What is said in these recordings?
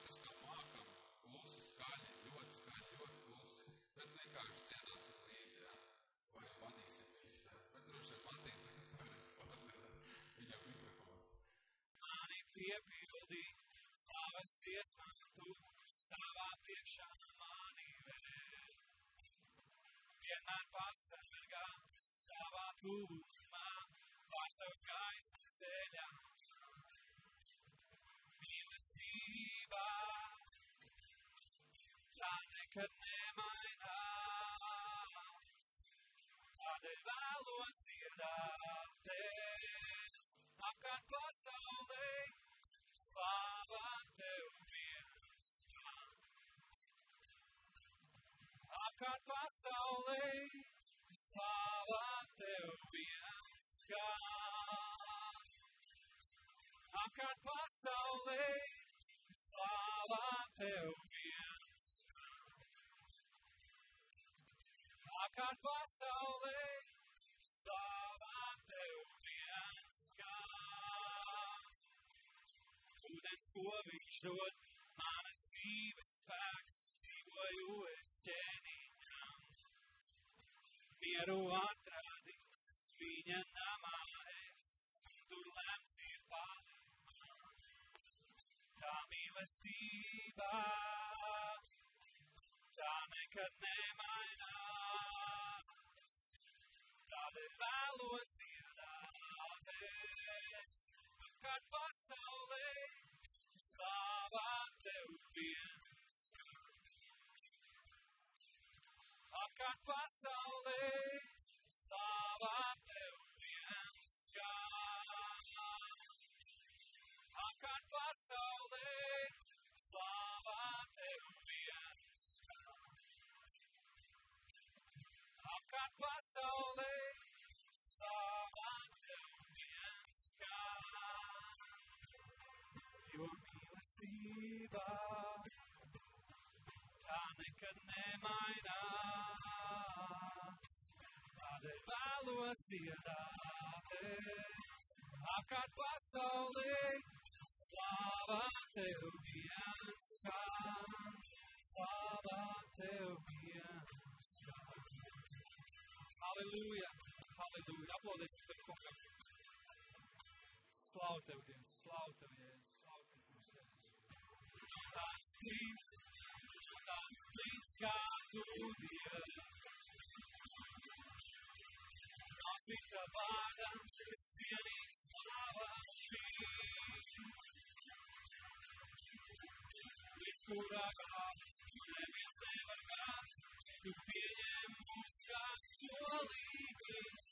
kā mākam, klusi, skaļi, ļoti skaļi, ļoti klusi, bet vienkārši dziedāsim līdzi, jā. Vai patīksim visi, bet droši vien patiks, nekas nevarēs pārdziedāt, viņam mikrofons. Mani piepildi savas dziesmas, tu savā priekšā mani vēd. Vienmēr pasargā savā tuvumā, pār savas gaismas ceļā, tādēļ vēlos dziedāties apkārt pasaulē, slāvā tev viens man. Apkārt pasaulē, slāvā tev viens man apkārt pasaulē, slāvā tev viens. Apkārt pasaulē, slāvā tev viens. Ūdens, ko viņš dod, manas dzīves spēks, dzīvoju es ķēniņam. Mieru atradīs viņa namā es, un tur lemts ir palikt tā mīlestība, tā nekad nemainās. Tādēļ vēlos iedāties, apkārt pasaulē, slāvā tev viens. Apkārt pasaulē, slāvā tev viens apkārt pasaulē, slāvā tev viens. Apkārt pasaulē. Jo mīlestība tā nekad nemainās. Tādēļ vēlos iedāties apkārt pasaulē, slāvā tev viens skan, slāvā tev viens skan. Halleluja, halleluja, aplaudēsim tev kungam. Slavu tev, Dievs, slavu tev, Jēzus, slavu tev, kungs, Jēzus. Tās klīns, tās klīns, kā tu, Dievs. Cita vārda, kas cienīgs slāvā šī. Līdz kurā gāvis, neviens nevar gāst, tu pieņem mūs kā solīgs.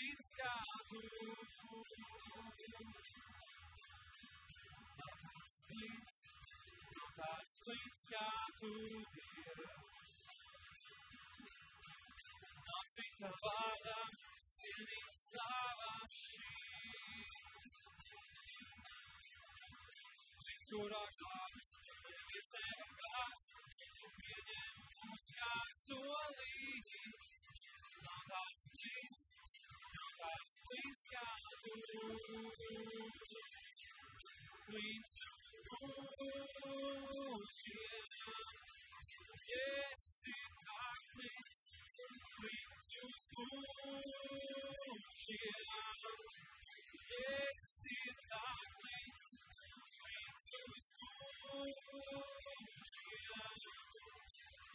Kalinska. Das Klinska tu Deus. Noxita vada, sili slava shis. Visura gobis, vice gobis, vienem musca sualis. Das Klinska Please, God, please don't Yes, in darkness, please just don't Yes, in darkness, please just don't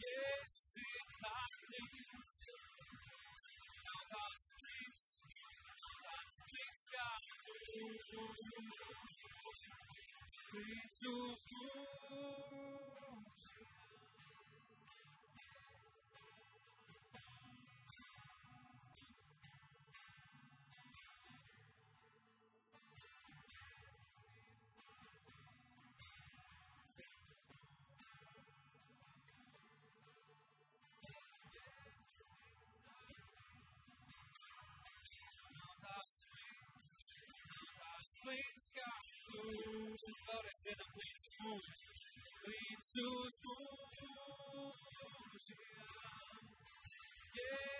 Yes, in darkness. Jesus, Jesus, Say the plains of Moshe. Plains of Moshe. Yeah.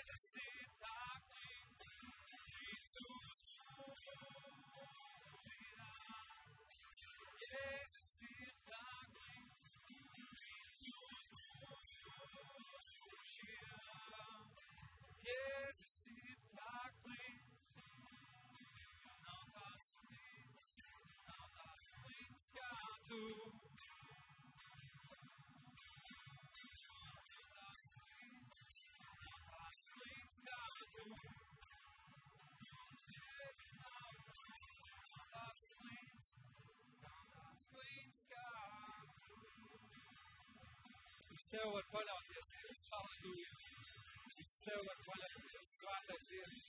Uz Tev var paļauties, Dievs, halleluja. Uz Tev var paļauties, svētais Dievs.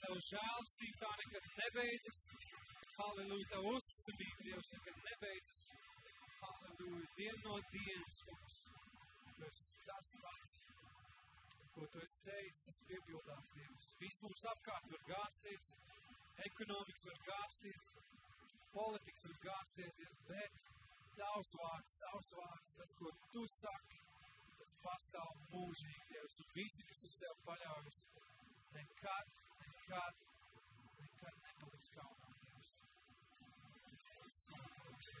Tev žēlstība tā nekad nebeidzas. Halleluja, Tev uzticamība, Dievs, nekad nebeidzas. Halleluja, dien no dienas, kungs. Tu esi tas pats, ko Tu esi teicis, tas piepildās, Dievs. Viss mums apkārt var gāsties, ekonomikas var gāsties, politikas var gāsties, Dievs, bet Tavs vārds, Tavs vārds, tas, ko Tu saki, tas pastāv mūžīgi, Dievs, un visi, kas uz Tev paļaujas, nekad, nekad, nekad nepaliks kaunā, Dievs. Kungs,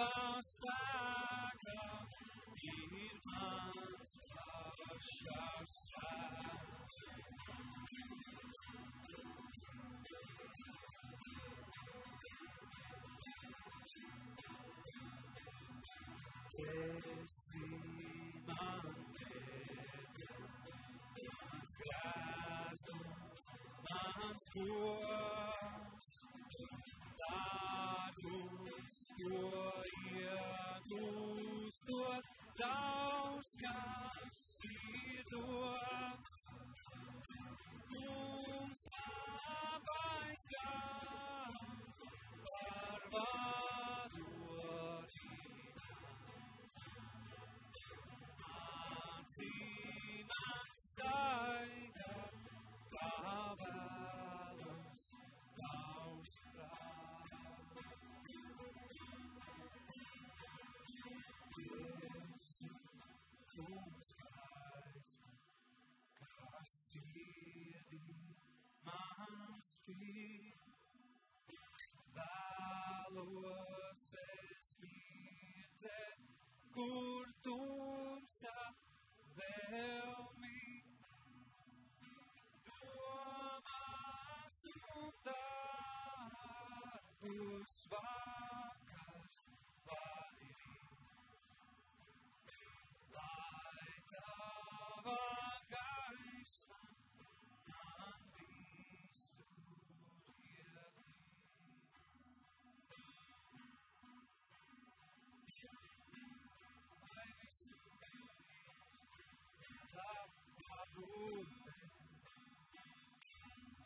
Donnerstag Hielmanns Paschatzeit. As classes, man's Thou skalt se dort uns dabei sein. feet. Vēlos es redzēt, kur tumsa vēlmi. Domās un.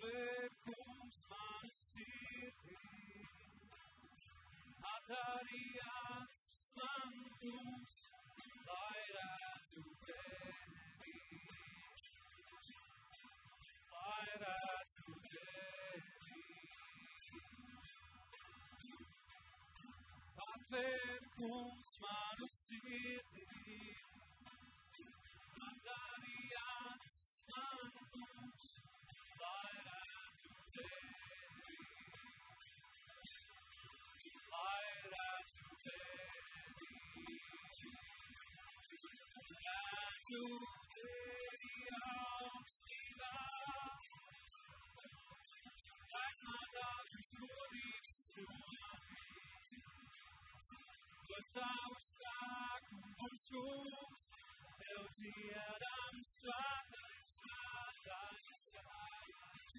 circums mansiri, atarias slantus laeras uteri, laeras uteri. Ad circums mansiri, Redzu tevi augstībā. Aizmātā visgodības skumami. Dod savu spēku mums kungs, tev dziedam svētais, svētais, svētais.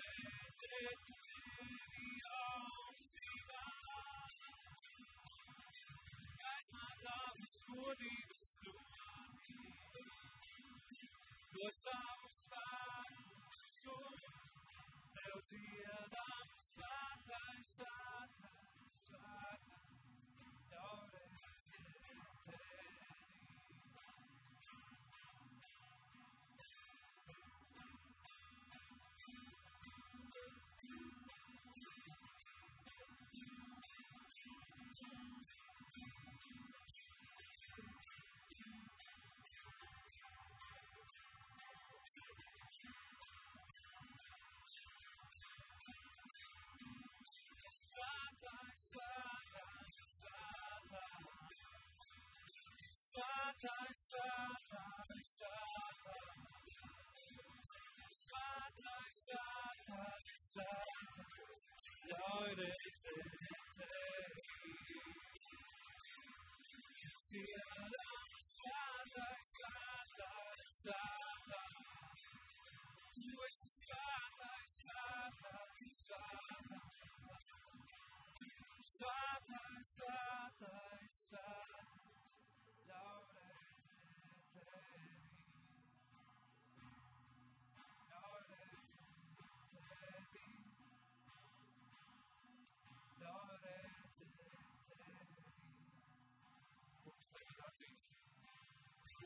Redzēt tevi augstībā. Gaismā tavas The Samsung LTL am Sat, Lord, is it See, I love Santa, Santa, Santa. You are Santa, Santa, Santa. Santa, Santa.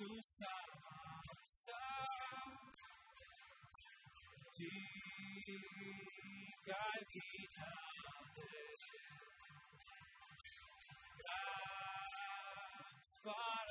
suicide, suicide. Spot